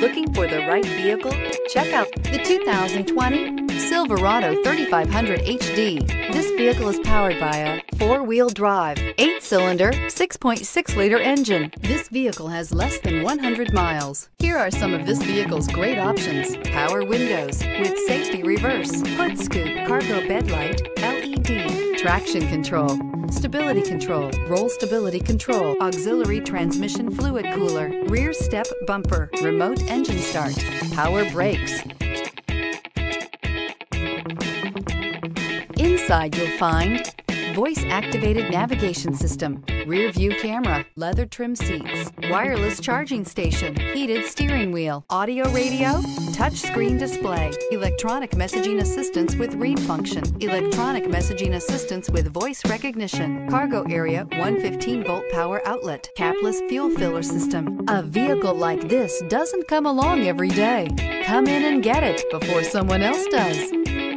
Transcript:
Looking for the right vehicle? Check out the 2020 Silverado 3500 HD. This vehicle is powered by a four-wheel drive, eight-cylinder, 6.6-liter engine. This vehicle has less than 100 miles. Here are some of this vehicle's great options. Power windows with safety reverse, hood scoop, cargo bed light, LED, traction control, stability control, roll stability control, auxiliary transmission fluid cooler, rear step bumper, remote engine start, power brakes. Inside you'll find voice activated navigation system, rear view camera, leather trim seats, wireless charging station, heated steering wheel, audio radio, touch screen display, electronic messaging assistance with read function, electronic messaging assistance with voice recognition, cargo area 115 volt power outlet, capless fuel filler system. A vehicle like this doesn't come along every day. Come in and get it before someone else does.